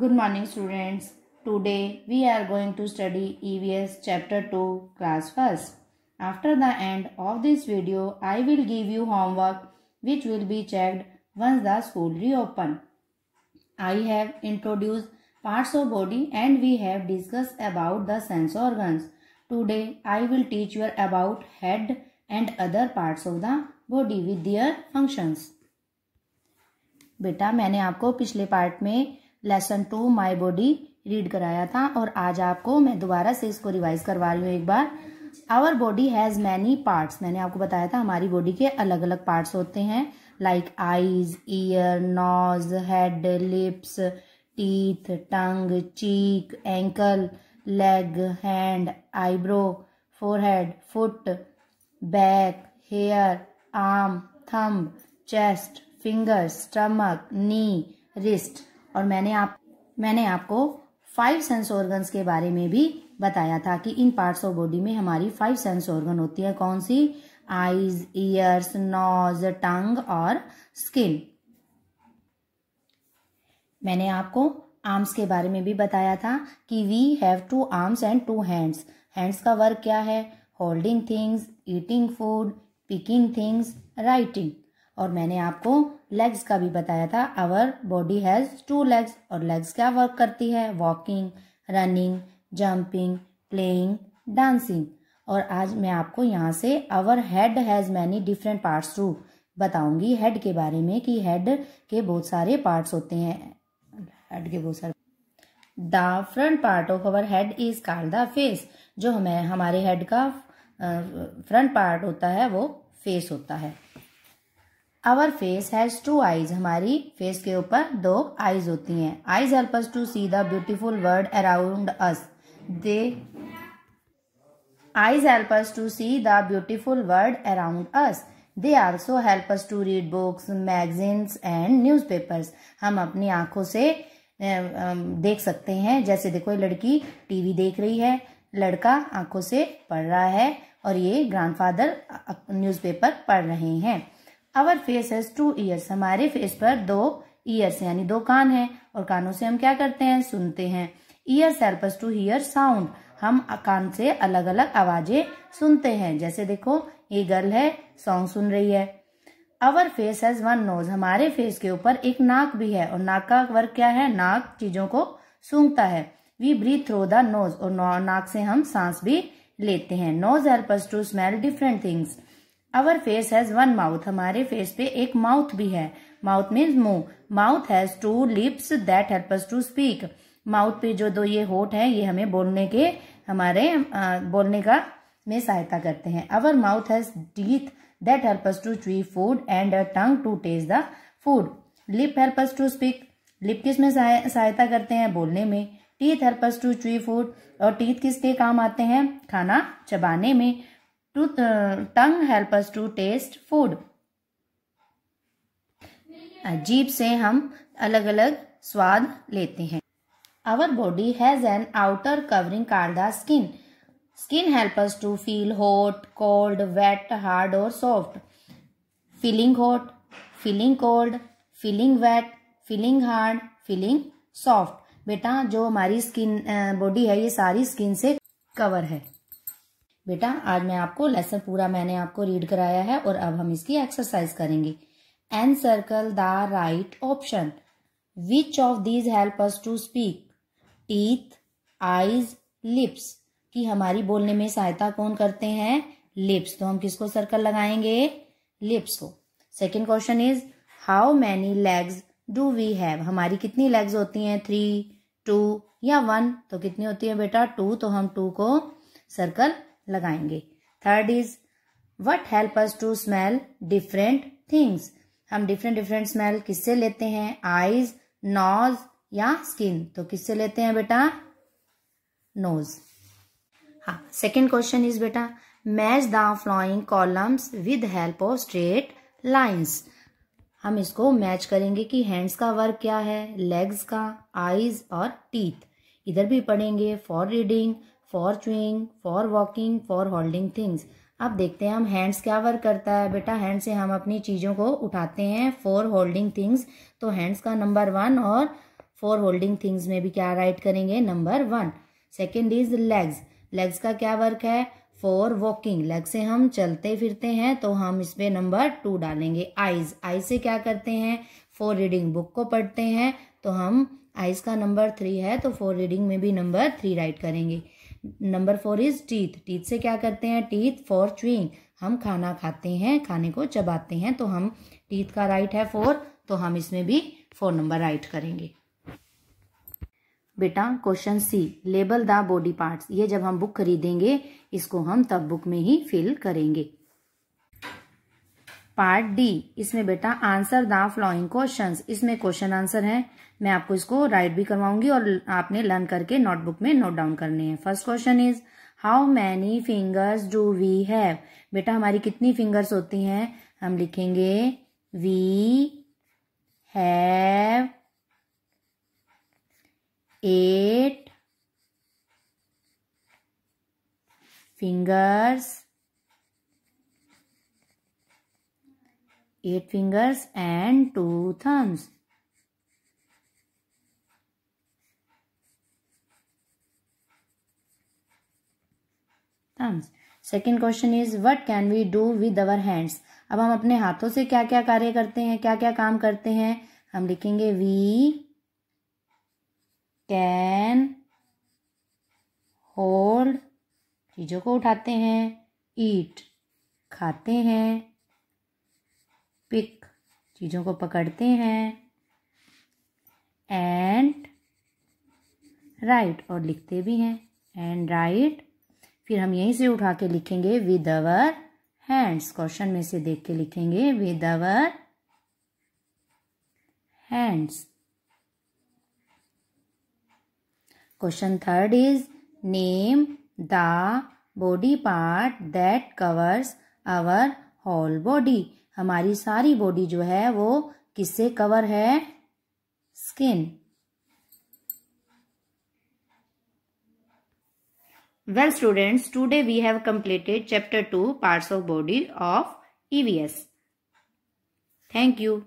Good morning students. Today we are going to study EVS chapter 2 class 1st. After the end of this video I will give you homework which will be checked once the school reopen. I have introduced parts of body and we have discussed about the sense organs. Today I will teach you about head and other parts of the body with their functions. बेटा मैंने आपको पिछले part में lesson two my body read कराया था और आज आपको मैं दोबारा से इसको रिवाइज करवा रही हूँ एक बार। Our body has many parts मैंने आपको बताया था हमारी बॉडी के अलग अलग पार्ट्स होते हैं like eyes ear nose head lips teeth tongue cheek ankle leg hand eyebrow forehead foot back hair arm thumb chest finger stomach knee wrist और मैंने आप, मैंने आपको फाइव सेंस ऑर्गन्स के बारे में भी बताया था कि इन पार्ट्स ऑफ़ बॉडी में हमारी फाइव सेंस ऑर्गन होती है, कौन सी? आईज ईयर्स नोज़ टंग और स्किन मैंने आपको आर्म्स के बारे में भी बताया था कि we have two arms and two hands hands का वर्क क्या है? Holding things eating food picking things writing और मैंने आपको लेग्स का भी बताया था। Our body has two legs और लेग्स क्या वर्क करती है? Walking running jumping playing dancing और आज मैं आपको यहाँ से our head has many different parts too बताऊँगी। हेड के बारे में कि हेड के बहुत सारे पार्ट्स होते हैं। हेड के बहुत सारे the front part of our head is called the face जो हमें हमारे हेड का फ्रंट पार्ट होता है वो फेस होता है। Our face has two eyes हमारी फेस के ऊपर दो आईज होती हैं। Eyes help us to see the beautiful world around us they eyes help us to see the beautiful world around us they also help us to read books magazines and newspapers हम अपनी आँखों से देख सकते हैं। जैसे देखो, ये लड़की टीवी देख रही है। लड़का आँखों से पढ़ रहा है और ये ग्रैंडफादर न्यूज़पेपर पढ़ रहे हैं। Our face has two ears. हमारे फेस पर दो ईयर्स यानी दो कान हैं, और कानों से हम क्या करते हैं? सुनते हैं। Ears help us to hear sound. हम कान से अलग अलग आवाज़ें सुनते हैं। जैसे देखो, ये गर्ल है, सॉन्ग सुन रही है। Our face has one nose. हमारे फेस के ऊपर एक नाक भी है, और नाक का वर्क क्या है? नाक चीज़ों को सूंघता है। We breathe through the nose और नाक से हम सांस भी लेते हैं। Nose help us to smell different things our face has one mouth हमारे फेस पे एक माउथ भी है। माउथ मीन्स मुँह। Mouth has two lips that help us to speak mouth पे जो दो ये होठ है ये हमें बोलने के हमारे आ, बोलने का में सहायता करते हैं। Our mouth has teeth that help us to chew food and a tongue to taste the food lip help us to speak lip किसमें सहायता करते हैं? बोलने में। Teeth help us to chew food और टीथ किसके काम आते हैं? खाना चबाने में। To tongue help us to taste food jeep से हम अलग अलग स्वाद लेते हैं। Our body has an outer covering called the skin skin help us to feel hot cold wet hard और soft feeling hot feeling cold feeling wet feeling hard feeling soft बेटा, जो हमारी स्किन बॉडी है, ये सारी skin से cover है। बेटा, आज मैं आपको लेसन पूरा मैंने आपको रीड कराया है और अब हम इसकी एक्सरसाइज करेंगे। An circle the right option which of these help us to speak teeth eyes lips की हमारी बोलने में सहायता कौन करते हैं? लिप्स तो हम किसको सर्कल लगाएँगे? लिप्स को। Second question is how many legs do we have हमारी कितनी लेग्स होती हैं? थ्री टू या वन तो कितनी होती है बेटा? टू तो हम टू को सर्कल लगाएँगे। Third is what help us to smell different things हम डिफरेंट डिफरेंट स्मेल किससे लेते हैं? आईज नोज़ या स्किन तो किससे लेते हैं बेटा? नोज़ हाँ सेकेंड क्वेश्चन इज़ बेटा match the following columns with help of straight lines हम इसको मैच करेंगे कि हैंड्स का वर्क क्या है? लेग्स का आईज और टीथ इधर भी पढ़ेंगे for reading for chewing for walking for holding things अब देखते हैं हम हैंड्स क्या वर्क करता है। बेटा हैंड से हम अपनी चीज़ों को उठाते हैं फॉर होल्डिंग थिंग्स तो हैंड्स का नंबर वन और फोर होल्डिंग थिंग्स में भी क्या राइट करेंगे? Number one second is legs legs का क्या वर्क है? फॉर वॉकिंग लेग से हम चलते फिरते हैं तो हम इस पे नंबर टू डालेंगे. आइज़ आइज़ से क्या करते हैं? फोर रीडिंग बुक को पढ़ते हैं तो हम आइज़ का नंबर थ्री है तो फोर रीडिंग में भी नंबर थ्री राइट करेंगे। Number four is teeth teeth से क्या करते हैं? टीथ फॉर च्विंग हम खाना खाते हैं, खाने को चबाते हैं तो हम टीथ का राइट है फोर तो हम इसमें भी फोर नंबर राइट करेंगे। बेटा question C label the body parts ये जब हम बुक खरीदेंगे, इसको हम तब बुक में ही फिल करेंगे। पार्ट डी, इसमें बेटा आंसर द फ्लोइंग क्वेश्चंस। इसमें क्वेश्चन आंसर है। मैं आपको इसको राइट भी करवाऊँगी और आपने लर्न करके नोटबुक में नोट डाउन करने हैं। First question is, how many fingers do we have? बेटा, हमारी कितनी फिंगर्स होती हैं? हम लिखेंगे, we have eight fingers eight fingers and two thumbs thumbs second question is what can we do with our hands अब हम अपने हाथों से क्या क्या कार्य करते हैं क्या क्या काम करते हैं हम लिखेंगे वी कैन होल्ड चीज़ों को उठाते हैं ईट खाते हैं पिक चीज़ों को पकड़ते हैं एंड राइट और लिखते भी हैं। एंड राइट फिर हम यहीं से उठा के लिखेंगे विद अवर हैंड्स क्वेश्चन में से देख के लिखेंगे with our hands question third is name the body part that covers our whole body. हमारी सारी बॉडी जो है वो किससे कवर है? Skin well students today we have completed chapter two parts of body of EVS thank you